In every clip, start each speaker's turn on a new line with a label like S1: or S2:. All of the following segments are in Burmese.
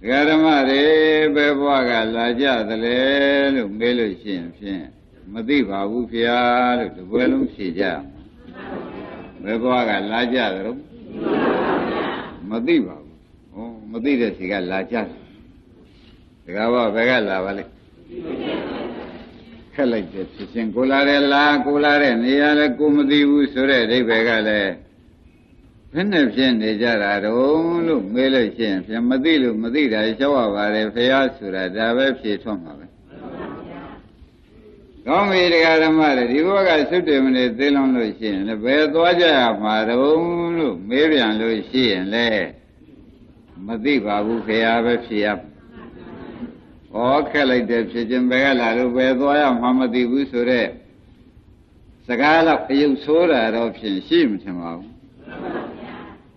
S1: ဒကာဓမ္မတွေဘယ်ဘဝကလာကြသလဲလို့မေးလို့ရှိရင်ဖြင့်မသိပါဘူးဗျာလို့တပွဲလုံးဖြေကြဘယ်ဘဝကလာကြသလဲမသိပါဘူးဩမသိတဲ့စီကလာကြတယ်ဒကာဘဘယ်ကလာပါလဲခက်လိုက်တယ်ဖြစ်ချင်းကိုလာတယ်လားကိုလာတဲ့နေရာလဲကိုမသိဘူးဆိုတဲ့အဓိပ္ပာယ်ကလည်း ဘယ်နဲ့ဖြစ်နေကြတာတုံးလို့မေးလို့ရှိရင်ဖြင့်မသိလို့မသိတာရှောက်ရပါတယ်ဖះဆိုတာဒါပဲဖြေထွက်မှာပဲကောင်းပြီတရားဓမ္မတွေဒီဘက်ကသုတ္တေမနေသိလုံးလို့ရှိရင်လည်းဘယ်သွားကြရမှာတုံးလို့မေးပြန်လို့ရှိရင်လည်းမသိပါဘူးဖះပဲဖြေရဩခက်လိုက်တယ်ဖြစ်ချင်းဘယ်ကလာလို့ဘယ်သွားရမှမသိဘူးဆိုတော့စကားတော့အယုတ်ဆိုးတာတော့ဖြင့်ရှိမှထင်ပါဘူး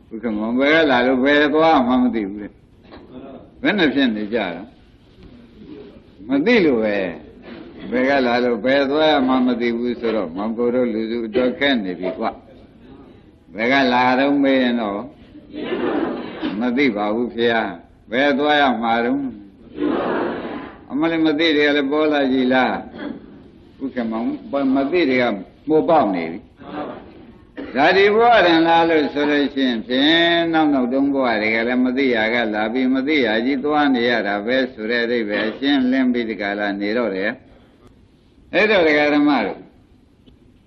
S1: ဘုခမောဘယ်ကလာလို့ဘယ်သွားမှမသိဘူးလေဘယ်နဲ့ဖြစ်နေကြတာမသိလို့ပဲဘယ်ကလာလို့ဘယ်သွားမှမသိဘူးဆိုတော့မောင်ကိုတို့လူစုတော့ခက်နေပြီကွဘယ်ကလာတော့မေးရင်တော့မသိပါဘူးဖေ။ဘယ်သွားရမှာတော့အမလည်းမသိတယ်လည်းပေါ်လာကြည်လားဥက္ကမောင်မသိတယ်ကပိုပေါက်နေပြီ ဓာတိဘဝရင်လာလို့ဆိုလို့ရှိရင်ဖြင့်နောက်နောက်တုံးဘဝတွေကလည်းမသိရကလာပြီးမသိရကြီးသွားနေရတာပဲဆိုတဲ့အိဗယ်အရှင်းလင်းပြီးဒီကလာနေတော့တယ်အဲ့တော့ဒကာဓမ္မတို့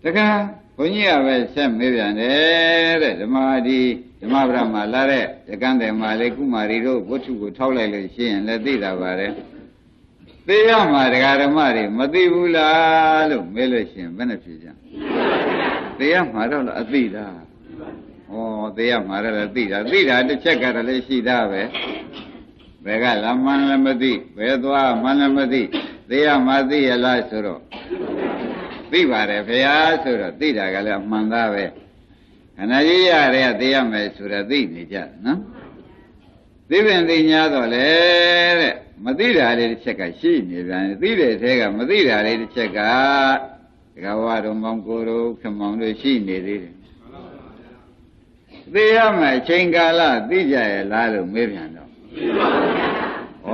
S1: တခါဘုန်းကြီးကပဲဆက်မေးပြန်တယ်တဲ့ဓမ္မဒီဓမ္မဗရမလာတဲ့တကန်းတယ်မာလေးကုမာရီတို့ဝတ္ထုကိုထောက်လိုက်လို့ရှိရင်လည်းသိတာပါတယ်သိရမှာဒကာဓမ္မတွေမသိဘူးလားလို့မေးလို့ရှိရင်ဘယ်နဲ့ဖြေကြ သိရမှာတော့အသိတာဩသိရမှာတော့သိတာသိတာတစ်ချက်ကတော့လည်းရှိတာပဲဘယ်ကလာမှန်းလည်းမသိဘယ်သွားမှန်းလည်းမသိသိရမှာသိရလားဆိုတော့သိပါတယ်ဗျာဆိုတော့သိတာကလည်းအမှန်သားပဲခဏကြီးရတဲ့သိရမယ်ဆိုတော့သိနေကြနော်သိပင်သိညာတော့လေတဲ့မသိတာလေးတစ်ချက်ကရှိနေပြန်သိတဲ့အဲကမသိတာလေးတစ်ချက်က ဒဂဝါတော်မောင်ကိုယ်တို့ခမောင်တို့ရှိနေသေးတယ်သိရမယ်အချိန်ကာလသိကြရဲ့လားလို့မေးပြန်တော့ဩ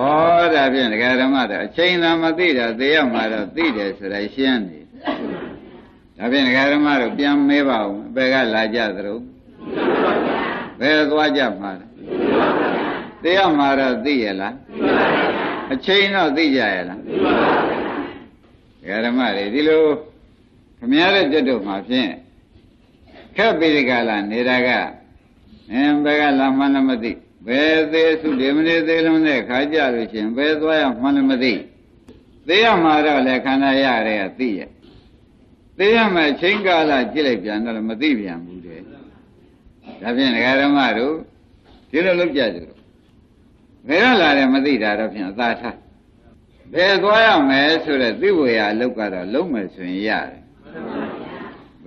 S1: ဒါဖြင့်ဒကာဓမ္မတော့အချိန်သာမသိတာသိရမှာတော့သိတယ်ဆိုတာရှင်းနေဒါဖြင့်ဒကာဓမ္မတို့ပြန်မေးပါဦးအပေကလာကြသလိုဘယ်သွားကြမှာလဲသိရမှာတော့သိရလားအချိန်တော့သိကြရလားဒကာဓမ္မတွေဒီလို ခမရတဲ့တက်တော့မှာဖြင့်ခက်ပြီးဒီကလာနေတာကအင်းဘယ်ကလာမှန်းလည်းမသိဘယ်သေးစုဒီမနေ့သေးလုံးတဲ့ခါကြလို့ရှင်ဘယ်သွားရမှန်းလည်းမသိသိရမှာတော့လေခန္ဓာရတဲ့ကသိရဲ့သိရမှာချိန်ကာလကြည့်လိုက်ပြန်တော့မသိပြန်ဘူးတဲ့ဒါဖြင့်ဒကာဓမ္မတို့ဒီလိုလုပ်ကြကြတော့ဘယ်ကလာတယ်မသိတာတော့ဖြင့်အသာထားဘယ်သွားရမယ်ဆိုတဲ့သိဝေယအလုပ်ကတော့လုံးမယ်ဆိုရင်ရတယ်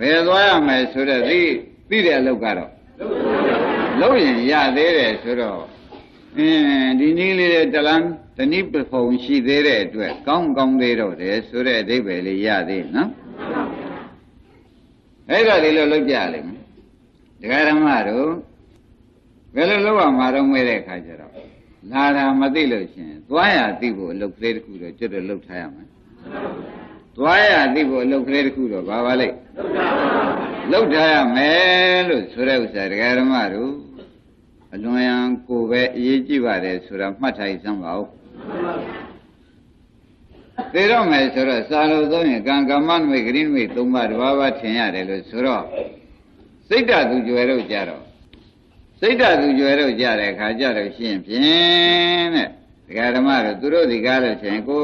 S1: ဘယ်သွားရမယ်ဆိုတဲ့သိသိတဲ့အလုပ်ကတော့လုံးရင်ရသေးတယ်ဆိုတော့အင်းဒီနည်းလေးတလန်းတနည်းပဖုံ ရှိသေးတဲ့အတွက်ကောင်းကောင်းသေးတော့တယ်ဆိုတဲ့အဓိပ္ပာယ်လေးရသေးနော်အဲ့ဒါလေးလို့လုပ်ကြလိမ့်မယ်ဒကာဓမ္မတို့ဘယ်လိုလုပ်ရမှာတော့မွေးတဲ့အခါကျတော့လာတာမသိလို့ရှင်သွားရသိဖို့အလုပ်ကလေးတစ်ခုတော့ကျွတ်တော့လုပ်ထားရမယ် သွားရသိဖို့အလုပ်ကလေးတစ်ခုတော့ဘာပါလိမ့်လုပ်ထားရမယ်လို့ဆိုတဲ့ဥစ္စာဒကာဓမ္မတို့အလွန်ရန်ကိုပဲအရေးကြီးပါတယ်ဆိုတာမှတ်ထားစမ်းပါဦးသေတော့မယ်ဆိုတော့စာလို့သုံးရင်ကံကမ္မနမိတ်ဂရိနမိတ်သုံးပါးတစ်ပါးပါထင်ရတယ်လို့ဆိုတော့စိတ်ဓာတ်သူကြွယ်တော့ကြတော့စိတ်ဓာတ်သူကြွယ်တော့ကြတဲ့ခါကြတော့ရှင်းဖြင့်တဲ့ဒကာဓမ္မတို့သူတို့ဒီကားလို့ရှင်ကို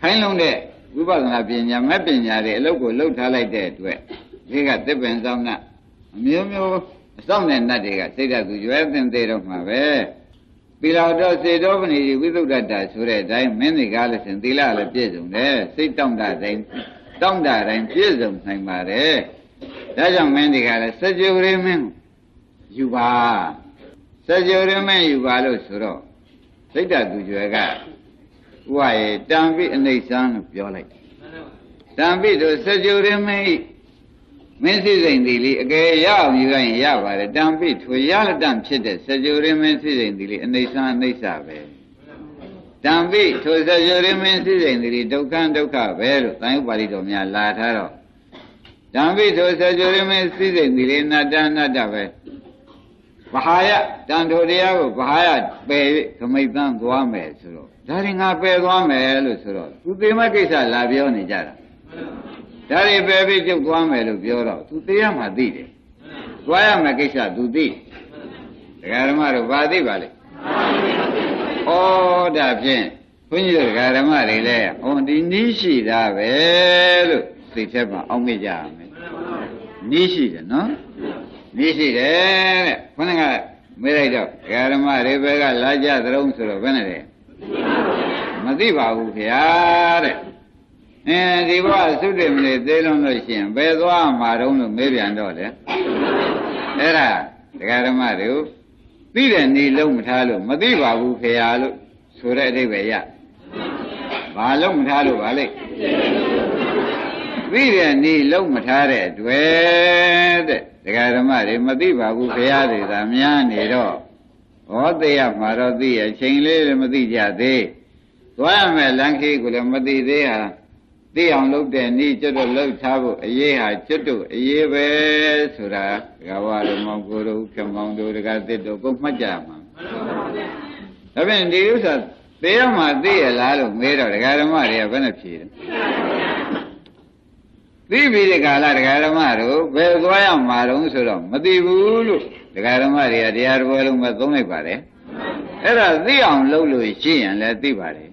S1: ခိုင်းလုံးတဲ့ ဝိပဿနာပညာမဲ့ပညာတွေအလုပ်ကိုလုပ်ထားလိုက်တဲ့အတွက်ဒီကသစ်ပင်ဆောင်နာအမျိုးမျိုးအဆောင်တဲ့နတ်တွေကစိတ်ဓာတ်သူကြွယ်သင်သေးတော့မှာပဲသီလတော်စေတောပဏိဝိသုဒ္ဓတာဆိုတဲ့အတိုင်းမင်းတွေကားလို့ရှင်သီလလည်းပြည့်စုံတယ်စိတ်တောင့်တတိုင်းတောင့်တတိုင်းပြည့်စုံနိုင်ပါတယ်ဒါကြောင့်မင်းတွေကလည်းစကြဝဠာမင်းယူပါစကြဝဠာမင်းယူပါလို့ဆိုတော့စိတ်ဓာတ်သူကြွယ်က ဥပယေတံပိအနိစ္စံလို့ပြောလိုက်တံပိတို့စကြဝဠာမင်းမင်းစိစိန်ဒီလေးအကယ်ရအောင်ယူရင်ရပါတယ်တံပိထွေရလက်တံဖြစ်တဲ့စကြဝဠာမင်းစိစိန်ဒီလေးအနေဆန်းအနေဆပဲတံပိထိုစကြဝဠာမင်းစိစိန်ဒီလေးဒုက္ခဒုက္ခပဲလို့သံယုပါဠိတော်များလာထားတော့တံပိထိုစကြဝဠာမင်းစိစိန်ဒီလေးနတ္တနတ္တပဲဘာဟာယတန်ထိုတရားကိုဘာဟာယပယ်ခမိတ်သန်းသွားမယ်ဆိုတော့ ဒါရင်ငါပယ်သွားမယ်လို့ဆိုတော့သူသေမကိစ္စလာပြောနေကြတာဒါတွေပယ်ပြီးကျုပ်သွားမယ်လို့ပြောတော့သူသေရမှသိတယ်သွားရမယ်ကိစ္စသူသိဒကာဓမ္မတို့ဘာသိပါလဲဩဒါဖြင့်ဘုန်းကြီးတို့ဒကာဓမ္မတွေလည်းဟောဒီနီးရှိတာပဲလို့သိချက်မှာအောက်မေ့ကြရမယ်နီးရှိတယ်နော်နီးရှိတယ်တဲ့ခொနကမေးလိုက်တော့ဒကာဓမ္မတွေဘက်ကလာကြသရုံးဆိုတော့ဘယ်နဲ့လဲ မသိပါဘူးခင်ဗျာတဲ့အင်းဒီဘဝသုတေမလေးသေးလုံးလို့ရှိရင်ဘယ်သွားမှာတုံးလို့မေးပြန်တော့လေအဲ့ဒါဒကာဓမ္မတို့သိတဲ့နေလုံးမထားလို့မသိပါဘူးခင်ဗျာလို့ဆိုတဲ့အဓိပ္ပာယ်ရဘာလုံးမထားလို့ပါလိမ့်သိတဲ့နေလုံးမထားတဲ့တွေ့တဲ့ဒကာဓမ္မတွေမသိပါဘူးခင်ဗျာတွေသာများနေတော့ဟောသိရမှာတော့သိရချိန်လေးလည်းမသိကြသေး သွားရမယ်လမ်းခေးကိုလည်းမသိသေးဟာသိအောင်လုပ်တဲ့ဤကျွတ်တို့လှုပ်ထားဖို့အရေးဟာကျွတ်တို့အရေးပဲဆိုတာဒကာဝရမောင်ကိုတို့ဖြမောင်တို့ဒကာသစ်တို့ကိုမှတ်ကြမှာဒါဖြင့်ဒီဥစ္စာသိရမှာသိရလားလို့မေးတော့ဒကာဓမ္မတွေကဘယ်နဲ့ဖြေတယ်သိပြီဒီကာလဒကာဓမ္မတို့ဘယ်သွားရမှာတုံးဆိုတော့မသိဘူးလို့ဒကာဓမ္မတွေကတရားတော်လုံးပဲသုံးလိုက်ပါတယ်အဲ့ဒါသိအောင်လုပ်လို့ရှိရင်လည်းသိပါတယ်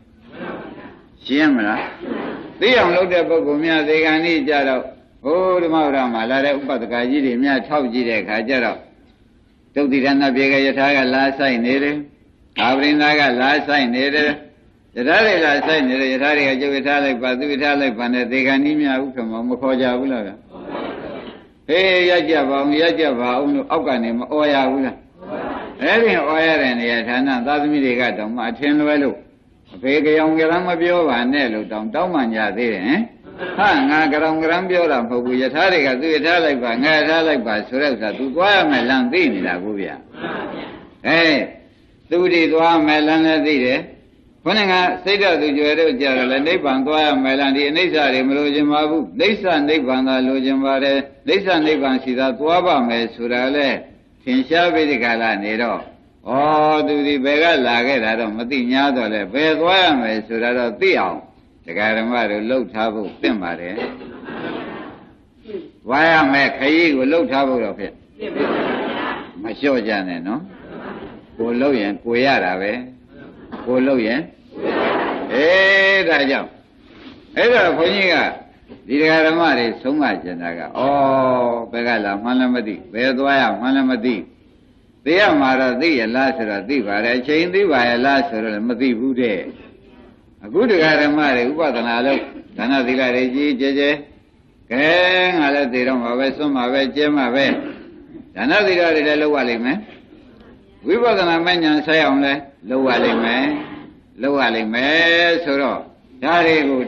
S1: ရှင်းမလားသိအောင်လုပ်တဲ့ပုဂ္ဂိုလ်များသေကံဤကြတော့ဟိုဓမ္မဝရမှာလာတဲ့ဥပဒကကြီးတွေများထောက်ကြည့်တဲ့အခါကျတော့ဒုတိယနာပြေကယထာကလာဆိုင်နေတယ်အာဝရိန္ဒကလာဆိုင်နေတယ်ယထာတွေလာဆိုင်နေတယ်ယထာတွေကကျုပ်ယထာလိုက်ပါသူယထာလိုက်ပါနဲ့သေကံဤများဥက္ကမမခေါ်ကြဘူးလားဗျဟေးရကြပါအောင်ရကြပါအောင်လို့အောက်ကနေမအော်ရဘူးလားအဲ့ဒီအော်ရတဲ့နေရာဌာနသာသမီတွေကတောင်မှအထင်လွဲလို့ အဖေကြောင်ကြရမ်းမပြောပါနဲ့လို့တောင်းတောင်းမှကြသေးတယ်ဟင်ဟာငါကြောင်ကြရမ်းပြောတာမဟုတ်ဘူးယထာတွေကသူယထာလိုက်ပါငါယထာလိုက်ပါဆိုတဲ့ဥစ္စာသူသွားရမယ်လမ်းသိနေတာကိုဗျာအဲသူဒီသွားမယ်လမ်းလည်းသိတယ်ခொနဲ့ကစိတ်ဓာတ်သူကြွယ်တော့ကြတယ်လေနိဗ္ဗာန်သွားရမယ်လားဒီအနိစ္စတွေမလိုချင်ပါဘူးနိစ္စနိဗ္ဗာန်သာလိုချင်ပါတယ်နိစ္စနိဗ္ဗာန်စီသာသွားပါမယ်ဆိုတာလေသင်ရှားပြီးဒီကလာနေတော့ ဩသူဒီဘယ်ကလာခဲ့တာတော့မသိ냐တော့လေဘယ်သွားရမယ်ဆိုတာတော့သိအောင်ဒကာဓမ္မတို့လှုပ်ထားဖို့သင့်ပါတယ်ဝါရမယ်ခရီးကိုလှုပ်ထားဖို့တော့ဖြစ်မလျှော့ကြနဲ့နော်ကိုလှုပ်ရင်ကိုရတာပဲကိုလှုပ်ရင်အေးဒါကြောင့်အဲ့တော့ဘုန်းကြီးကဒီတရားဓမ္မတွေဆုံးမကျင်တာကဩဘယ်ကလာမှန်းလည်းမသိဘယ်သွားရမှန်းလည်းမသိ သိရမှာတော့သိရလားဆိုတော့သိပါတယ်အချိန်သိပါရဲ့လားဆိုတော့မသိဘူးတဲ့အခုတရားဓမ္မတွေဥပဒနာလို့ဒါနသီလတွေကြီးကျယ်ကျယ်ကဲငါလည်းသိတော့မှာပဲစွန့်မှာပဲကျဲမှာပဲဒါနသီလတွေလည်းလုပ်ရလိမ့်မယ်ဝိပဿနာမဉ္ဇဉ်ဆက်အောင်လဲလုပ်ရလိမ့်မယ်လုပ်ရလိမ့်မယ်ဆိုတော့ဒါတွေကို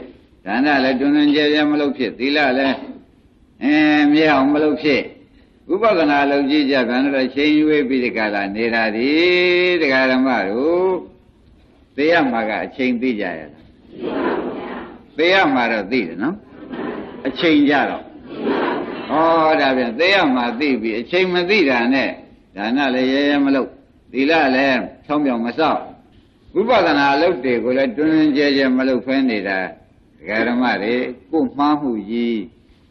S1: ဒါနလည်းတွင်တွင်ကြဲကြဲမလုပ်ဖြစ်သီလလည်းအင်းမြဲအောင်မလုပ်ဖြစ် ဥပဒနာလုပ်ကြည့်ကြပြန်တော့ချိန်ရွေးပြီးဒီကလာနေတာဒီတရားဓမ္မတို့သိရမှာကအချိန်သိကြရလားသိရမှာတော့သိတယ်နော်အချိန်ကြတော့ဟောဒါပြန်သိရမှာသိပြီအချိန်မသိတာနဲ့ဒါနလည်းရဲရဲမလုပ်သီလလည်းချောင်းပြောင်မစောက်ဝိပဿနာအလုပ်တွေကိုလည်းတွင်တွင်ကြဲကြဲမလုပ်ဖဲနေတာဒကာဓမ္မတွေကိုမှားမှုကြီး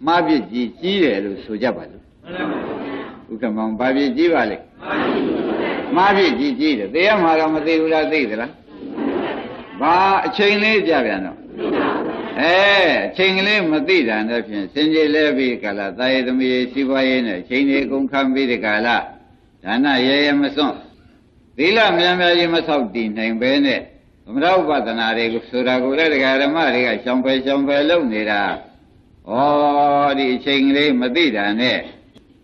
S1: မှားပြစ်ကြီးကြီးတယ်လို့ဆိုကြပါလို့ ဥက္ကမောင်ဘာပြစ်ကြီးပါလဲမှားပြစ်ကြီးကြီးတယ်သိရမှာတော့မသိဘူးလားသိသလားဘာအချိန်လေးကြပြန်တော့အဲအချိန်ကလေးမသိတာနဲ့ဖြင့်စင်ကြီးလဲပြီးကာလသာယေသမီးစီးပွားရေးနဲ့ချိန်ကြီးကုန်ခံပြီးဒီကာလဒါနရဲရဲမစွန့်သီလမြန်မြန်ကြီးမဆောက်တည်နိုင်ပဲနဲ့သမထဥပဒနာတွေကိုဆိုတာကိုလည်းတရားဓမ္မတွေကရှောင်ဖယ်ရှောင်ဖယ်လုပ်နေတာဩဒီအချိန်ကလေးမသိတာနဲ့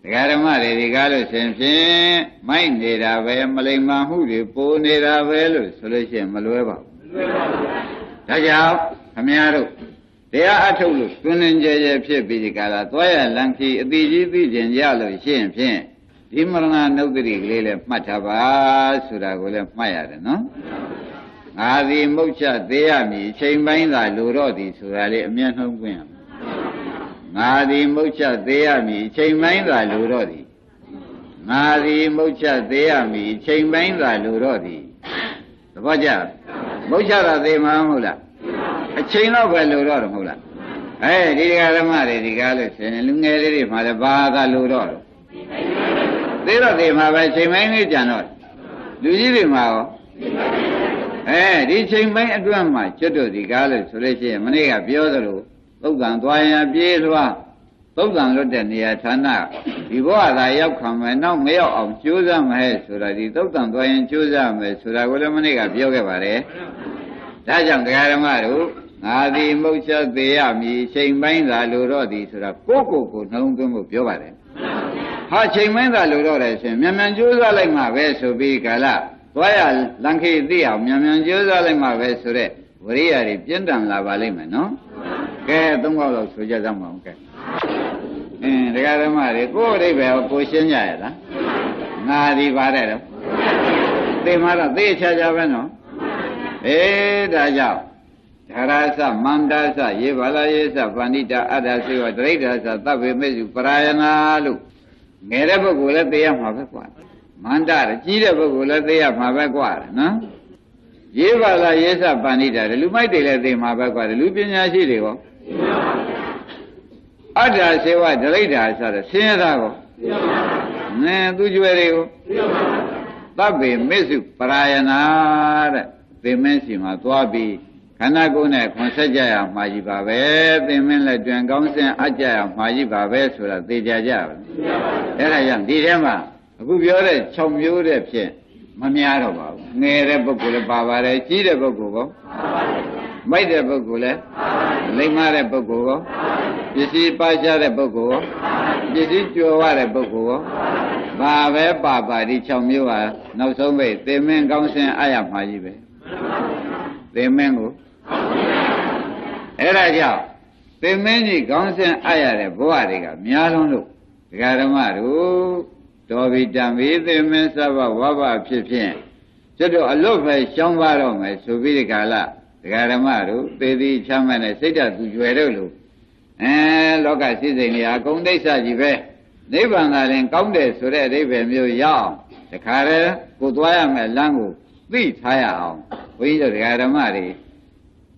S1: တရားဓမ္မတွေဒီကားလို့ရှင်ဖြင့်မိုက်နေတာပဲမလိမ္မာမှုတွေပိုနေတာပဲလို့ဆိုလို့ရှိရင်မလွဲပါဘူးမလွဲပါဘူးဒါကြောင့်ခမည်းတော်တတရားအထုတ်လို့တွင်တွင်ကြဲကြဲဖြစ်ပြီးဒီကလာသွားရလန်ခီအတိကြီးသိကျင်ရလို့ရှိရင်ဖြင့်ဒီမရဏနုဒ္ဒတိကလေးလည်းမှတ်ထားပါဆိုတာကိုလည်းမှတ်ရတယ်နော်ငါသည်မုတ်ချသေးရမည်ချိန်ပိုင်းသာလိုတော့သည်ဆိုတာလေးအမျက်နှုံးပွင့်ရမယ် ငါသည်မုတ်ချသေးရမည်ချိန်ပိုင်းသာလိုတော့သည်ငါသည်မုတ်ချသေးရမည်ချိန်ပိုင်းသာလိုတော့သည်သဘောကျမုတ်ချတာသေးမှာမဟုတ်လားအချိန်တော့ပဲလိုတော့တယ်မဟုတ်လားအဲဒီဓမ္မတွေဒီကားလို့ရှင်လူငယ်လေးတွေမှလည်းဘာသာလိုတော့တယ်သေးတော့သေးမှာပဲချိန်ပိုင်းလေးကြံတော့လူကြီးတွေမှာရောအဲဒီချိန်ပိုင်းအတွင်းမှာကျွတ်တို့ဒီကားလို့ဆိုလို့ရှိရင်မနေ့ကပြောသလို သုတ်တန်သွားရင်ပြေးလွှားသုတ်တန်လွတ်တဲ့နေရာဌာနဒီဘဝသာရောက်ခံမယ်နောက်မရောက်အောင်ကြိုးစားမယ်ဆိုတာဒီသုတ်တန်သွားရင်ကြိုးစားမယ်ဆိုတာကိုလည်းမနေ့ကပြောခဲ့ပါတယ်ဒါကြောင့်တရားဓမ္မတို့ငါသည်မုတ်ချက်သေးရမည်ချိန်ပိုင်းသာလိုတော့သည်ဆိုတာကိုယ့်ကိုယ်ကိုနှလုံးသွင်းဖို့ပြောပါတယ်ဟာချိန်ပိုင်းသာလိုတော့တယ်ရှင်မြန်မြန်ကြိုးစားလိုက်မှပဲဆိုပြီးကာလသွားရလန်ခေသိအောင်မြန်မြန်ကြိုးစားလိုက်မှပဲဆိုတဲ့ဝရိယတွေပြင်းထန်လာပါလိမ့်မယ်နော် ကဲသုံးခေါက်လောက်ဆိုကြသမှာဟုတ်ကဲ့အင်းတရားဓမ္မတွေကိုယ်အဓိပ္ပာယ်ကိုရှင်းကြရလားငါဒီပါတယ်တော့သိမှတော့သိချာချာပဲနော်အေးဒါကြောင့်ဓာရသမန္တာသယေဘာလယေသပဏိတာအတ္တစေဝဒိဋ္ဌာသသဗ္ဗေမေစုပရာယနာလို့ငယ်တဲ့ပုဂ္ဂိုလ်လည်းသိရမှာပဲကွာမန္တရကြီးတဲ့ပုဂ္ဂိုလ်လည်းသိရမှာပဲကွာနော်ယေဘာလယေသပဏိတာလူမိုက်တွေလည်းသိမှာပဲကွာလူပညာရှိတွေရော အတ္တစေဝဒိဋ္ဌာဆိုတဲ့ဆင်းရဲသားကိုနင်းသူကျွဲတွေကိုသဗ္ဗေမေစုပရာယနာတဲ့သင်မင်းစီမှာသွားပြီးခန္ဓာကိုယ်နဲ့ခွန်ဆက်ကြရမှာကြီးပါပဲသင်မင်းလက်တွင်ကောင်းစင်အကြရမှာကြီးပါပဲဆိုတာသိကြကြပါအဲ့ဒါကြောင့်ဒီထဲမှာအခုပြောတဲ့6မျိုးတဲ့ဖြင့်မများတော့ပါဘူးငယ်တဲ့ပုဂ္ဂိုလ်လည်းပါပါတယ်ကြီးတဲ့ပုဂ္ဂိုလ်ကော မိုက်တဲ့ပုဂ္ဂိုလ်လည်းလိမ္မာတဲ့ပုဂ္ဂိုလ်ကောပစ္စည်းပါချတဲ့ပုဂ္ဂိုလ်ရောပစ္စည်းကျော်ရတဲ့ပုဂ္ဂိုလ်ရောဘာပဲပါပါဒီ6မျိုးဟာနောက်ဆုံးပဲသင်မင်းကောင်းစင်အရမှာကြီးပဲသင်မင်းကိုအဲ့ဒါကြောင့်သင်မင်းကြီးကောင်းစင်အရတဲ့ဘဝတွေကများလုံးလို့ဒကာဓမ္မတို့တော်ပြီတံပြီသင်မင်းစဘဝဘဖြစ်ဖြင့်ကျွတ်တော့အလွတ်ပဲရှောင်းပါတော့မယ်ဆိုပြီးဒီကာလ ဒကာဓမ္မတို့သေသည်ချမ်းမနဲ့စိတ်ဓာတ်သူကျွယ်တော့လို့အဲလောကစိစိမ်ကြီးအကုန်ဒိဋ္ဌကြီးပဲနိဗ္ဗာန်သာရင်ကောင်းတယ်ဆိုတဲ့အဓိပ္ပာယ်မျိုးရအောင်တခါတည်းကိုသွားရမယ်လမ်းကိုသိထားရအောင်ဘုန်းကြီးတို့ဒကာဓမ္မတွေ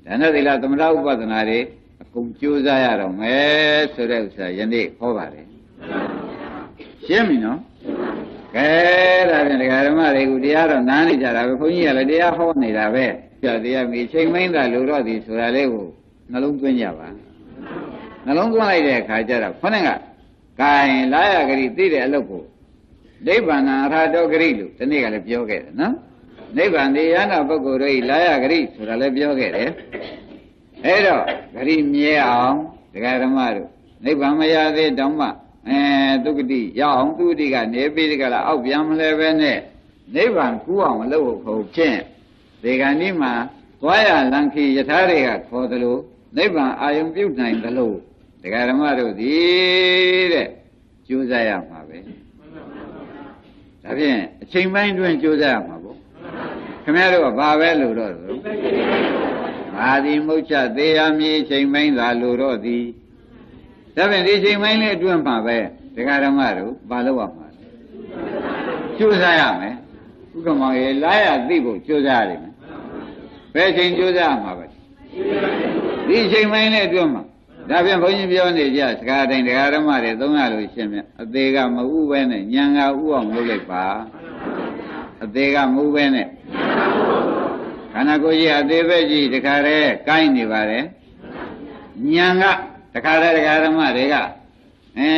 S1: ဒါနသီလသမထဥပဒနာတွေအကုန်ကြိုးစားရတော့မယ်ဆိုတဲ့ဥစ္စာယနေ့ဟောပါတယ်ရှင်းပြီနော်ကဲဒါဖြင့်ဒကာဓမ္မတွေကတရားတော့နားနေကြတာပဲဘုန်းကြီးကလည်းတရားဟောနေတာပဲ ပြတရားမိချိန်မင်းသာလို့တော့ဒီဆိုတာလေးကိုနှလုံးသွင်းကြပါနှလုံးသွင်းလိုက်တဲ့အခါကျတော့ခொနဲ့ကကဲလာရဂရိသိတဲ့အလုပ်ကိုနိဗ္ဗာန်အထာတောဂရိလို့ဒီနေ့ကလည်းပြောခဲ့တယ်နော်နိဗ္ဗာန်တရားနာပုဂ္ဂိုလ်တို့ဤလာရဂရိဆိုတာလည်းပြောခဲ့တယ်အဲ့တော့ဂရိမြဲအောင်ဒကာဓမ္မတို့နိဗ္ဗာန်မရသေးတောင်မှအဲဒုက္ခတိရအောင်သူတိကနေပြီးဒီကလာအောက်ပြန်မလဲပဲနဲ့နိဗ္ဗာန်ကူးအောင်လုပ်ဖို့ခုဖြင့် ဒီကနေ့မှာသွားရလန်ခီယထာတွေကခေါ်သလိုနိဗ္ဗာန်အာယုံပြုတ်နိုင်သလိုဒကာဓမ္မတို့ဒီတဲ့ကြိုးစားရမှာပဲဒါဖြင့်အချိန်ပိုင်းတွင်ကြိုးစားရမှာပေါ့ခင်ဗျားတို့ကဘာပဲလို့တော့လို့ငါသည်မုတ်ချသေးရမည်အချိန်ပိုင်းသာလို့တော့သည်ဒါဖြင့်ဒီချိန်ပိုင်းလေးအတွင်းမှာပဲဒကာဓမ္မတို့ဘာလို့ရမှာလဲကြိုးစားရမယ် ဥက္ကမောင်ရေလာရသိဖို့ကြိုးစားရမယ်ဘယ်ချိန်ကြိုးစားရမှာပဲဒီချိန်ပိုင်းလေးအတွင်းမှာဒါပြန်ဘုန်းကြီးပြောနေကြစကားတိုင်းတရားဓမ္မတွေသုံးရလို့ရှင်းမြအသေးကမဥပဲနဲ့ညံကဥအောင်လုပ်လိုက်ပါအသေးကမဥပဲနဲ့ခန္ဓာကိုယ်ကြီးအသေးပဲကြီးတခါတည်းကိုင်းနေပါတယ်ညံကတခါတည်းတရားဓမ္မတွေကအဲ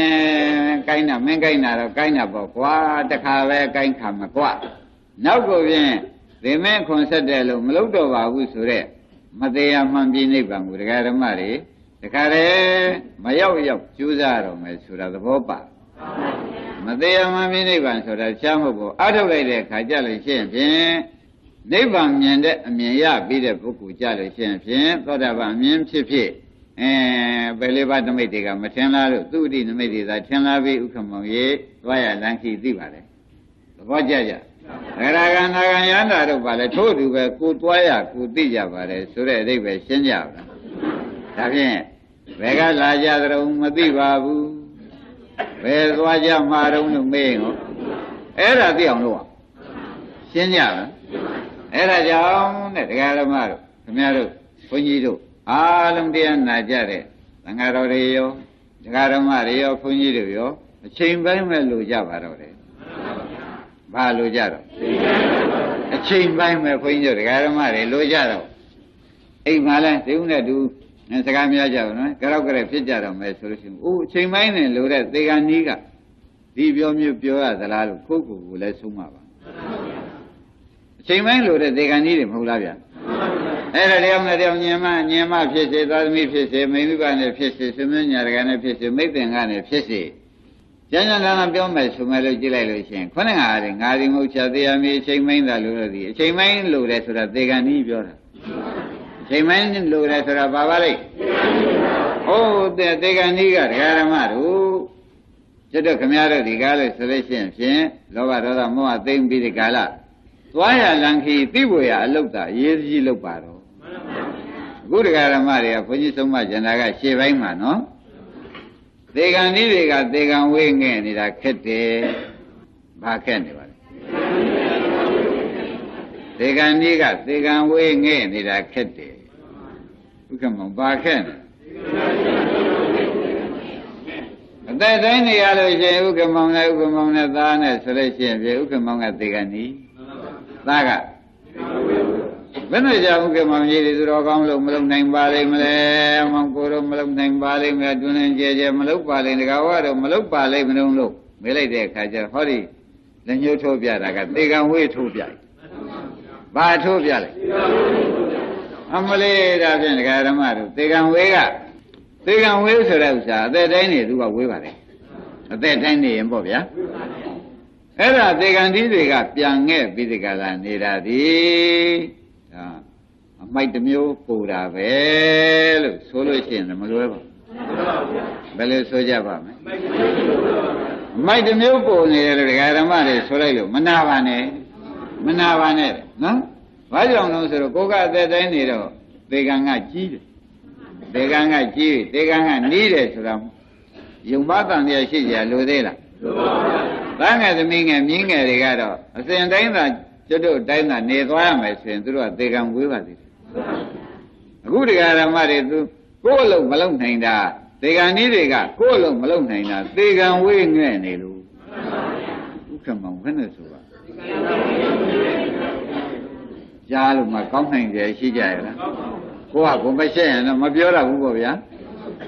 S1: ကိုင်းတာမင်းကိုင်းတာတော့ကိုင်းတာပေါ့ကွာတခါပဲကိုင်းခါမှာကွာ နောက်ကိုဖြင့်ဒီမင်းခွန်ဆက်တယ်လို့မလုပ်တော့ပါဘူးဆိုတော့မသေးမှန်ပြိနိဗ္ဗာန်ကိုတရားဓမ္မတွေတခါတည်းမရောက်ရောက်ကြိုးစားတော့မယ်ဆိုတာသဘောပါမသေးမှန်ပြိနိဗ္ဗာန်ဆိုတာရှားမဟုတ်ဘူးအထုတ်လိုက်တဲ့ခါကြလို့ရှိရင်ဖြင့်နိဗ္ဗာန်မြင်တဲ့အမြင်ရပြီးတဲ့ပုဂ္ဂိုလ်ကြလို့ရှိရင်ဖြင့်သောတာပန်အမြင်ဖြစ်ဖြစ်အဲဘယ်လေးပါးနမိတ်တွေကမထင်လားလို့သူ့အတိနမိတ်တွေသာထင်လားပြီဥက္ကမောင်ရေသွားရလမ်းခီသိပါလေသဘောကျကြ သရဂန္နာဂံယန္တာတို့ပါလေထို့တူပဲကိုသွားရကိုသိကြပါတယ်ဆိုတဲ့အဓိပ္ပာယ်ရှင်းကြပါလားဒါဖြင့်ဘယ်ကလာကြသရုံမသိပါဘူးဘယ်သွားကြမှာတုံးလို့မေးရင်အဲ့ဒါသိအောင်လို့ရှင်းကြလားအဲ့ဒါကြောင့်တဲ့တရားဓမ္မတို့ခင်ဗျားတို့ဘုန်းကြီးတို့အားလုံးတရားနာကြတဲ့သံဃာတော်တွေရောတရားဓမ္မတွေရောဘုန်းကြီးတွေရောအချိန်ပိုင်းမဲ့လို့ကြပါတော့တယ် ဘာလို့ကြတော့အချိန်ပိုင်းမဲ့ဘုန်းကြီးတို့တရားဓမ္မတွေလို့ကြတော့အိမ်မှာလဲဒီဦးနဲ့တူစကားများကြပါနော်ကြောက်ကြရဖြစ်ကြတော့မယ်ဆိုလို့ရှိရင်အိုးအချိန်ပိုင်းနဲ့လို့တဲ့သေကံကြီးကဒီပြောမျိုးပြောရသလားလို့ကိုယ့်ကိုယ်ကိုလည်းဆုံးမှာပါအချိန်ပိုင်းလို့တဲ့သေကံကြီးတွေမဟုတ်လားဗျာအဲ့ဒါတယောက်နဲ့တယောက်ညင်မညင်မဖြစ်စေသာသမီဖြစ်စေမိမိဘနဲ့ဖြစ်စေဆွေမျိုးညာတကနဲ့ဖြစ်စေမိတ်တင်ကနဲ့ဖြစ်စေ ကျန်ကျန်လာလာပြောမယ်ဆိုမယ်လို့ကြည့်လိုက်လို့ရှိရင်ခုနကအားငါဒီမဟုတ်ချသေးရမီအချိန်ပိုင်းသာလို့လို့ဒီအချိန်ပိုင်းလို့တယ်ဆိုတာသေကံကြီးပြောတာအချိန်ပိုင်းလို့တယ်ဆိုတာဘာပါလိမ့်ဟုတ်တဲ့သေကံကြီးကဒကာရမတို့ကျွတ်တော့ခမရတို့ဒီကားလို့ဆိုလို့ရှိရင်ဖြင့်လောဘဒေါသမောဟသိမ့်ပြီးဒီကာလသွားရလံခီသိဖို့ရအလုတ်တာရေးကြီးလုတ်ပါတော့အခုဒကာရမတွေကဘုန်းကြီးဆုံးမကျန်တာကရှေ့ပိုင်းမှာနော် သေကံဤတွေကသေကံဝေးငဲ့နေတာခက်တယ်ဘာခက်နေပါလဲသေကံဤကသေကံဝေးငဲ့နေတာခက်တယ်ဥက္ကမောဘာခက်နေအသက်တိုင်းနေရလို့ရှိရင်ဥက္ကမောင်နဲ့ဥက္ကမောင်နဲ့သားနဲ့ဆိုလို့ရှိရင်ပြေဥက္ကမောင်ကသေကံဤသားက ဘယ်နဲ့ကြောင့်ဥက္ကမောင်ကြီးတွေသူတော်ကောင်းလို့မလုံနိုင်ပါလိမ့်မလဲမောင်ကိုတော့မလုံနိုင်ပါလိမ့်မယ်တွင်တွင်ကြဲကြဲမလုံပါလိမ့်တကားဝါတော့မလုံပါလိမ့်မလို့လို့မေးလိုက်တဲ့အခါကျတော့ဟောဒီလက်ညှိုးထိုးပြတာကသေကံဝေးထိုးပြတယ်ဘာထိုးပြလဲအမလေးဒါဖြင့်ဒကာဓမ္မတို့သေကံဝေးကသေကံဝေးဆိုတဲ့ဥစ္စာအသက်တိုင်းနေသူကဝေးပါတယ်အသက်တိုင်းနေရင်ပေါ့ဗျာအဲ့ဒါသေကံသီးတွေကပြန်ငဲ့ပြီးဒီကလာနေတာဒီ ဒါအမိုက်တစ်မျိုးပူတာပဲလို့ဆိုလို့ရှိရင်မလွဲပါဘူးဘယ်လိုဆိုကြပါမလဲအမိုက်တစ်မျိုးပူနေတယ်လို့ဒကာဓမ္မတွေဆိုလိုက်လို့မနာပါနဲ့မနာပါနဲ့နော်ဘာကြောင့်လဲဆိုတော့ကိုကအသက်တိုင်းနေတော့သေကံကကြီးတယ်သေကံကကြီးသေကံကနီးတယ်ဆိုတော့ယုံမတန်တရားရှိကြလို့သေးလားလိုပါဘူးသားငယ်သမီးငယ်မြင်းငယ်တွေကတော့အစဉ်တိုင်းသာ ကျွတ်တို့တိုင်းသာနေသွားရမယ်ဆိုရင်သူတို့ကသေကံဝေးပါသေးတယ်အခုတရားဓမ္မတွေသူကိုယ့်အလုံးမလုံးနိုင်တာသေကံနည်းတွေကကိုယ့်အလုံးမလုံးနိုင်တာသေကံဝေးငဲ့နေလို့ဥက္ကမောင်ဘယ်နဲ့ဆိုပါကြားလို့မှကောင်းနိုင်တယ်ရှိကြရလားကိုကဘုံမရှက်ရင်တော့မပြောတော့ဘူးပေါ့ဗျာ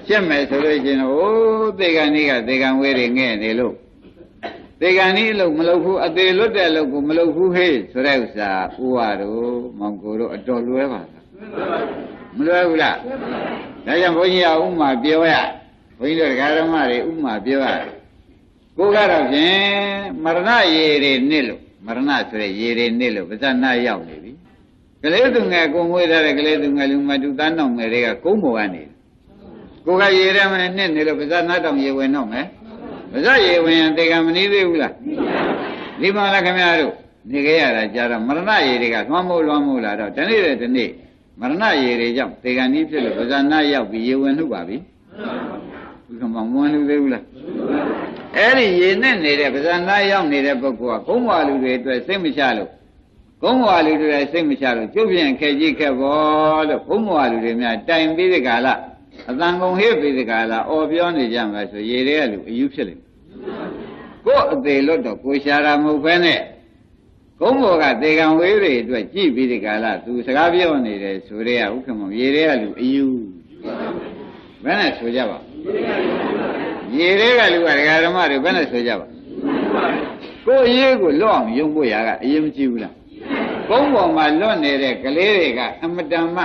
S1: ရှက်မယ်ဆိုလို့ရှိရင်ဟိုးသေကံကြီးကသေကံဝေးတွေငဲ့နေလို့ သေကံကြီးအလုပ်မလုပ်ဘူးအသေးလွတ်တဲ့အလုပ်ကိုမလုပ်ဘူးဟေးဆိုတဲ့ဥစ္စာဥဝါတို့မောင်ကိုတို့အတော်လွဲပါလားမလွဲဘူးလားဒါကြောင့်ဘုန်းကြီးကဥမာပြောရဘုန်းကြီးတို့ဒကာဓမ္မတွေဥမာပြောရကိုကတော့ဖြင့်မရဏရေတွေနစ်လို့မရဏဆိုတဲ့ရေတွေနစ်လို့ပါဇနာရောက်နေပြီကလေးသူငယ်ကိုငွေထားတဲ့ကလေးသူငယ်လူမတူသားနောင်ငယ်တွေကကုန်းပေါ်ကနေကိုကရေထဲမှာနှစ်နေလို့ပါဇနာတောင်ရေဝင်တော့မယ် ပါဇရေဝင်ရင်တေကံမနေသေးဘူးလားဒီမှာလားခင်ဗျားတို့နေခဲ့ရတာကြာတော့မရဏရေတွေကသွမ်းမိုးလွှမ်းမိုးလာတော့ဒီနေ့တဲ့ဒီနေ့မရဏရေတွေကြောင့်တေကံကြီးဖြစ်လို့ပါဇနာရောက်ပြီးရေဝင်နှုတ်ပါပြီဘုရားမောင်မဝင်လို့သေးဘူးလားအဲ့ဒီရေနဲ့နေတဲ့ပါဇနာရောက်နေတဲ့ပုဂ္ဂိုလ်ကဘုံဘွာလူတွေအတွက်စိတ်မချလို့ဘုံဘွာလူတွေစိတ်မချလို့ကျုပ်ပြန်ခဲကြီးခက်ဘောလို့ဘုံဘွာလူတွေများတိုင်ပြီးဒီကလာ အတန်ကုန်ဟေ့ပြီးဒီကလာအော်ပြောနေကြမှာဆိုရေတွေကလူအယူဖြစ်လိမ့်ကိုယ်အသေးလွတ်တော့ကိုရှာတာမဟုတ်ဘဲနဲ့ကုန်းဘောကသေကံဝေးတွေအတွက်ကြည့်ပြီးဒီကလာသူစကားပြောနေတယ်ဆိုရဲဥက္ကမရေတွေကလူအယူဘယ်နဲ့ဆိုကြပါရေတွေကလူကဒကာဓမ္မတွေဘယ်နဲ့ဆိုကြပါကိုယ်ရေးကိုလွတ်အောင်ယုံဖို့ရကအရင်မကြည့်ဘူးလားကုန်းပေါ်မှာလွတ်နေတဲ့ကလေးတွေကအမတန်မှ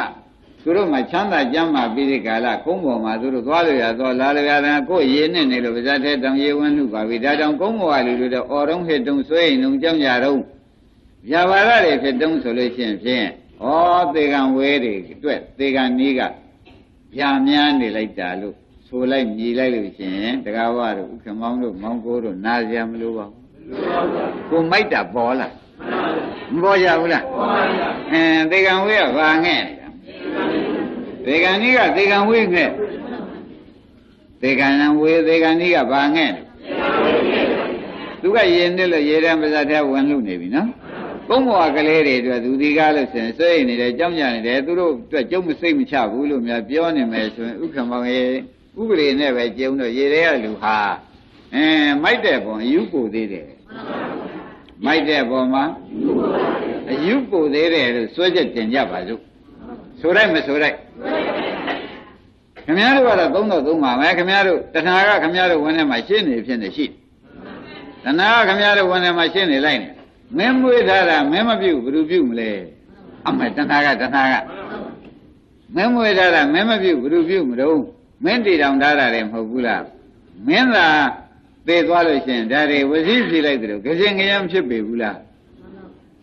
S1: သူတို့မှချမ်းသာကြမ်းမာပြီးဒီကာလကုန်းပေါ်မှာသူတို့သွားလို့ရတော့လာလို့ရတယ်ကိုယ်ရေနဲ့နေလို့ပါဇတ်တဲ့တောင်ရေဝန်းလူပါပြီဒါကြောင့်ကုန်းပေါ်ကလူတွေတော့အော်တုံးဟစ်တုံးဆွေးရင်တုံးကြောင်းကြတော့ဗျာပါရတွေဖြစ်တုံးဆိုလို့ရှိရင်ဖြင့်ဩသေကံဝဲတွေအတွက်သေကံနီးကဗျာများနေလိုက်တာလို့ဆိုလိုက်မြည်လိုက်လို့ရှိရင်တကားဝတို့ဥက္ကမောင်းတို့မောင်းကိုတို့နားကြမလို့ပါဘူးကိုမိုက်တာပေါ်လားမပေါ်ကြဘူးလားအင်းသေကံဝေးကဘာငဲ့ နေတာသေကံကြီးကသေကံဝေးငဲ့သေကံဝေးသေကံကြီးကဘာငဲ့သူကရင်နေလို့ရေတံပါဇတ်ထဲဝင်လူနေပြီနော်ကုန်းဘဝကလေးတွေအတွက်သူဒီကားလို့ဆိုရင်စိတ်နေတယ်ကြောက်ကြနေတယ်သူတို့အတွက်ကြုံမစိတ်မချဘူးလို့များပြောနေမယ်ဆိုရင်ဥက္ကမောင်ရေဥပဒေနဲ့ပဲကျုံတော့ရေတွေကလူဟာအင်းမိုက်တဲ့ပုံအယူပိုသေးတယ်မိုက်တဲ့ပုံမှာအယူပိုသေးတယ်လို့စွဲချက်တင်ကြပါစို့ ဆိုလိုက်မဆိုလိုက်ခင်ဗျားတို့ကတော့သုံးတော့သုံးပါမယ်ခင်ဗျားတို့တဏှာကခင်ဗျားတို့ဝင်ထဲမှာရှင်းနေဖြစ်နေရှိတဏှာကခင်ဗျားတို့ဝင်ထဲမှာရှင်းနေလိုက်နေမင်းမွေးထားတာမင်းမပြုတ်ဘယ်သူပြုတ်မလဲအမေတဏှာကတဏှာကမင်းမွေးထားတာမင်းမပြုတ်ဘယ်သူပြုတ်မတော့မင်းတည်တောင်ထားတာလည်းမဟုတ်ဘူးလားမင်းသာသေသွားလို့ရှိရင်ဒါတွေဝစီစီလိုက်တယ်လို့ကြင်ကြရမ်းဖြစ်ပေဘူးလား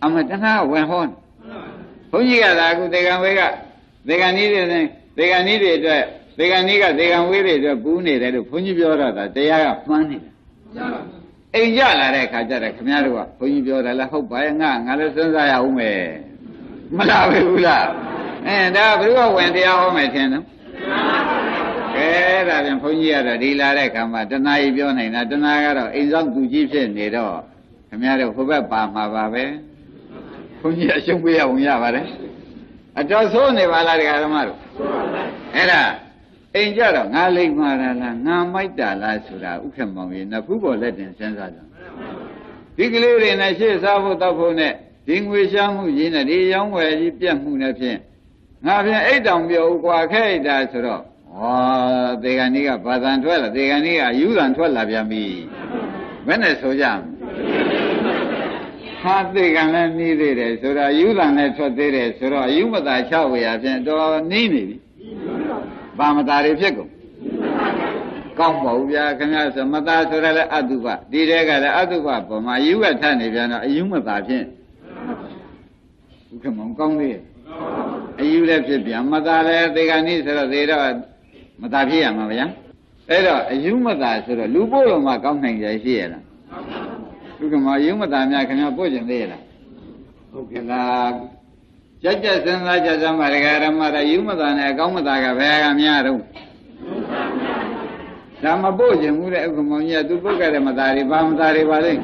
S1: အမတဏှာဝင်ဟောဘုန်းကြီးကသာအခုဒေဂံဝေက ဒေဂံဤတွေဒေဂံဤတွေအတွက်ဒေဂံဤကဒေဂံဝေတွေအတွက်ပူးနေတယ်လို့ဘုန်းကြီးပြောတော့တာတရားကမှန်းနေတာအိမ်ကြလာတဲ့ခါကျတော့ခမည်းတော်ကဘုန်းကြီးပြောတယ်လားဟုတ်ပါရဲ့ငါငါလည်းစဉ်းစားရအောင်မယ်မလားဘူးလားအဲဒါဘယ်လိုဝင်တရားဟောမယ်ထင်နော်ကဲဒါပြန်ဘုန်းကြီးကတော့ဒီလာတဲ့ခါမှာတဏှာကြီးပြောနေတာတဏှာကတော့အိမ်ဆောင်သူကြီးဖြစ်နေတော့ခမည်းတော်ဟိုဘက်ပါမှာပါပဲဘုန်းကြီးအရှုံးပေးရအောင်ရပါတယ် အတော်ဆိုးနေပါလားတရားဓမ္မတို့အဲ့ဒါအိမ်ကြတော့ငါလိမ့်မာတာလားငါမိုက်တာလားဆိုတာဥက္ကမောင်ကြီးနဖူးပေါ်လက်တင်စဉ်းစားကြဒီကလေးတွေနဲ့ရှေ့စားဖို့တောက်ဖို့နဲ့ဒီငွေရှားမှုရင်းနဲ့ဒီရောင်းဝယ်ကြီးပြတ်မှုနဲ့ဖြင့်ငါဖြင့်အိတ်တောင်ပြောဥကွာခဲ့အိတ်တာဆိုတော့ဟောသေကဏီကဘာသာထွက်လာသေကဏီကအယူသံထွက်လာပြန်ပြီဘယ်နဲ့ဆိုကြမလဲ ဟာသေကံလည်းနှီးသေးတယ်ဆိုတော့ယူသံလည်းထွက်သေးတယ်ဆိုတော့ယူမသာချဝေရဖြင့်တော်နှီးနေပြီပါမတာတွေဖြစ်ကုန်ကောင်းပါဘူးဗျာခင်ဗျာဆိုမသားဆိုရလဲအတုပဒီတဲကလည်းအတုပပေါ်မှာယူဝထနေပြန်တော့အယူမသာဖြင့်ဥက္ကမောင်ကောင်းသေးရဲ့အယူလည်းဖြစ်ပြန်မသားလည်းသေကနိဆိုတော့သေတော့မသားဖြစ်ရမှာဗျာအဲ့တော့အယူမသာဆိုတော့လူပို့လို့မှကောင်းနိုင်ကြရှိရလား ဥက္ကမောင်အယူမသာများခင်ဗျာပို့ကျင်သေးရလားဟုတ်ကဲ့လားကြက်ကြက်စဉ်းစားကြစမ်းပါဒကာရမရယူမသာနဲ့အကောင်းမသာကဘယ်ကများတော့ဒါမပို့ခြင်းမှုတဲ့ဥက္ကမောင်ကြီးကသူပုတ်ကြတဲ့မသာတွေဘာမသာတွေပါလိမ့်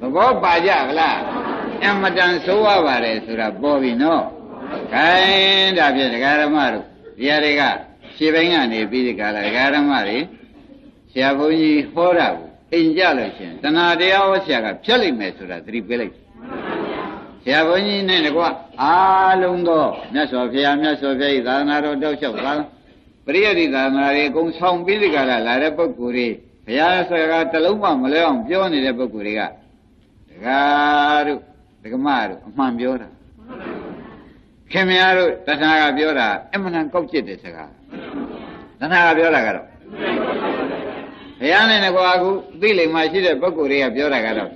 S1: သဘောပါကြဗလားအမတန်ဆိုးရပါတယ်ဆိုတာပေါ်ပြီနော်ခိုင်းဒါဖြင့်ဒကာရမတို့ဒီဟာတွေကခြေပိုင်းကနေပြီးဒီကလာဒကာရမတွေဆရာဘုန်းကြီးဟောတာကို အိမ်ကြလို့ရှင်တဏှာတရားဟောဆရာကဖြတ်လိုက်မယ်ဆိုတာသတိပေးလိုက်ဆရာဘုန်းကြီးနဲ့တကွအားလုံးသောမြတ်စွာဘုရားမြတ်စွာဘုရားဤသာသနာတော်တောက်လျှောက်သာပရိယတိသာသနာတွေအကုန်ဆောင်ပြီးဒီကလာလာတဲ့ပုဂ္ဂိုလ်တွေဘုရားဆရာကတလုံးမှမလဲအောင်ပြောနေတဲ့ပုဂ္ဂိုလ်တွေကဒကာတို့ဒကမတို့အမှန်ပြောတာခင်ဗျားတို့တဏှာကပြောတာအမှန်တန်ကောက်ကျစ်တဲ့စကားတဏှာကပြောတာကတော့ ဘုရားနဲ့ကွာအခုသိလိမ္မာရှိတဲ့ပုဂ္ဂိုလ်တွေကပြောတာကတော့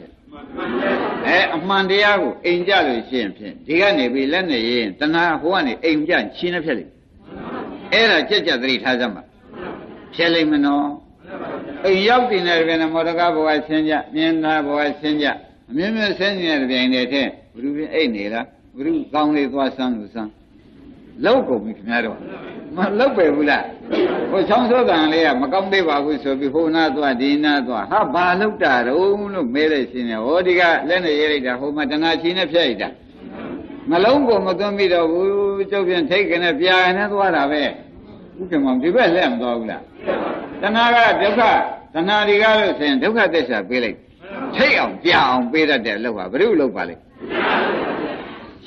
S1: အဲအမှန်တရားကိုအိမ်ကြလို့ရှိရင်ဖြင့်ဒီကနေပြီးလက်နဲ့ရေးရင်တဏှာဟိုကနေအိမ်ကြချင်းနဲ့ဖြစ်လိမ့်အဲ့ဒါကြက်ကြက်သတိထားကြမှာဖြစ်လိမ့်မနော်အိမ်ရောက်တင်တဲ့ပြန်မော်ဒကာဘဝဆင်းကြမြင်သာဘဝဆင်းကြအမြင်မြင်ဆင်းနေတဲ့ပြန်တဲ့တဲ့ဘုရုပြင်အိတ်နေလားဘုရုကောင်းလေးသွားဆန်းလို့ဆန်းလောက်ကုန်ပြီခင်ဗျားတို့မလောက်ပဲဘူးလား ဟိုချောင်းစောတန်လေးကမကောင်းသေးပါဘူးဆိုပြီးဟိုနာသွားဒီနာသွားဟာဘာလောက်တာတုံးလို့မဲလိုက်ရှင်နေဟောဒီကလက်နဲ့ရေးလိုက်တာဟိုမှာတဏှာချီနဲ့ဖျက်လိုက်တာနှလုံးကိုမသွင်းပြီးတော့ဘူးကျုပ်ပြန်ထိတ်ကနေပြာနဲ့သွားတာပဲဥက္ကမောင်ဒီဘက်လက်မသွားဘူးလားတဏှာကဒုက္ခတဏှာဒီကားလို့ဆိုရင်ဒုက္ခသစ္စာပေးလိုက်ထိတ်အောင်ပြအောင်ပေးတတ်တဲ့အလုပ်ဟာဘယ်လိုလုပ်ပါလဲ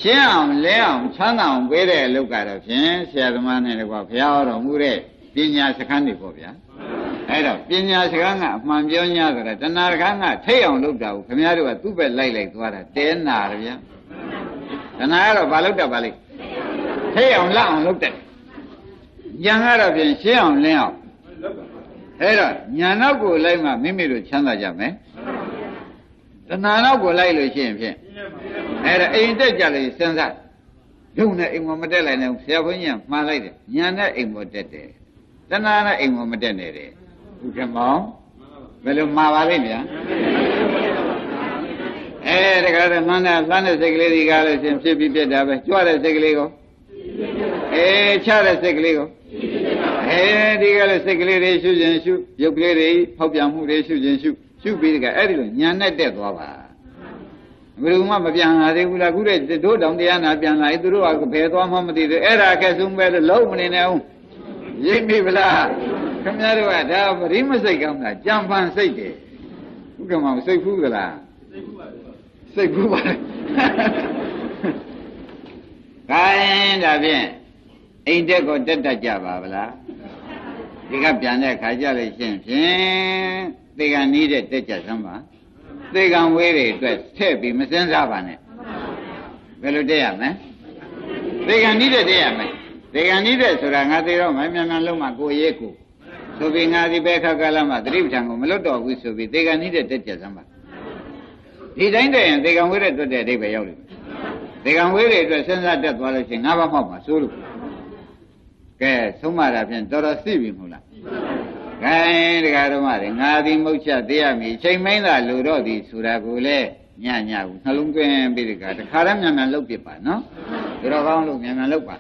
S1: ရှင်းအောင်လဲအောင်ချမ်းသာအောင်ပေးတဲ့အလုပ်ကတော့ဖြင့်ဆရာသမားနဲ့တကွာဘုရားတော်မူတဲ့ ပညာစခန်းတွေပေါ့ဗျာအဲ့တော့ပညာစကားကအမှန်ပြော냐ဆိုတော့တဏှာစကားကထိတ်အောင်လုပ်တာကိုခင်ဗျားတို့ကသူ့ဘက်လိုက်လိုက်သွားတာတဲနာရဗျာတဏှာကတော့ဘာလုပ်တတ်ပါလိမ့်ထိတ်အောင်လက်အောင်လုပ်တတ်ဉာဏ်ကတော့ဖြင့်ရှင်းအောင်လင်းအောင်အဲ့တော့ညာနောက်ကိုလိုက်မှမိမိတို့ချမ်းသာကြမယ်တဏှာနောက်ကိုလိုက်လို့ရှိရင်ဖြင့်အဲ့ဒါအိမ်တက်ကြလို့စဉ်းစားဒုံနဲ့အိမ်မမတက်လိုက်နဲ့ဆရာဘုန်းကြီးကမှားလိုက်တယ်ညာနဲ့အိမ်မတက်တယ် တဏှာနဲ့အိမ်မမတက်နဲ့တယ်ဥက္ကမောင်ဘယ်လိုမှားပါလိမ့်ဗျာအဲတခါတော့မှန်းတဲ့လှမ်းတဲ့စိတ်ကလေးဒီကားလို့ရှင်ဖြစ်ပြီးပြက်တာပဲကြွတဲ့စိတ်ကလေးကိုအဲချတဲ့စိတ်ကလေးကိုအဲဒီကလည်းစိတ်ကလေးတွေရှုခြင်းရှုရုပ်ကလေးတွေဖောက်ပြန်မှုတွေရှုခြင်းရှုရှုပြီးတကအဲ့ဒီလိုညာနဲ့တက်သွားပါဘယ်သူမှမပြန်လာသေးဘူးလားခုတည်းတို့တောင်တရားနာပြန်လာရင်သူတို့ကဘယ်သွားမှမသိသေးအဲ့ဒါအကဲဆုံးပဲလို့လုံးမနေနဲ့အောင် ရိပ်ပြီဗလားခင်ဗျားတို့ကဒါပရိမစိတ်ကောင်းတာကြံဖန်စိတ်တယ်ဥက္ကမစိတ်ဖူးသလားစိတ်ဖူးပါလေခိုင်းဒါဖြင့်အိမ်တက်ကိုတက်တတ်ကြပါဗလားဒီကပြန်တဲ့ခါကြလို့ရှင်းဖြင့်သေကံနီးတဲ့တက်ကြစမ်းပါသေကံဝေးတွေအတွက်ထည့်ပြီးမစင်းစားပါနဲ့ဘယ်လိုတက်ရမလဲသေကံနီးတဲ့တက်ရမယ် သေကံနီးတဲ့ဆိုတာငါသေတော့မမြန်မြန်လုံးမှကိုရဲကိုဆိုပြီးငါဒီဘက်ခါကလာမှသတိပဋ္ဌာန်ကိုမလွတ်တော့ဘူးဆိုပြီးသေကံနီးတဲ့တက်ကြစမ်းပါဒီတိုင်းတည်းရင်သေကံဝေးတဲ့တွတ်တဲ့အဓိပ္ပာယ်ရောက်လိမ့်မယ်သေကံဝေးတွေအတွက်စဉ်းစားတက်သွားလို့ရှိရင်ငါးပါးမှောက်ပါဆိုလို့ကဲဆုံးမတာဖြင့်တော်တော်သိပြီမဟုတ်လားကဲတရားဓမ္မတွေငါသည်မုတ်ချက်သေးရမည်ချိန်မင်းသာလူတော့သည်ဆိုတာကိုလေညညဘူးနှလုံးသွင်းပြီးဒီကတခါတည်းမြန်မြန်လုတ်ပြစ်ပါနော်ဒါတော့ကောင်းလို့မြန်မြန်လုတ်ပါ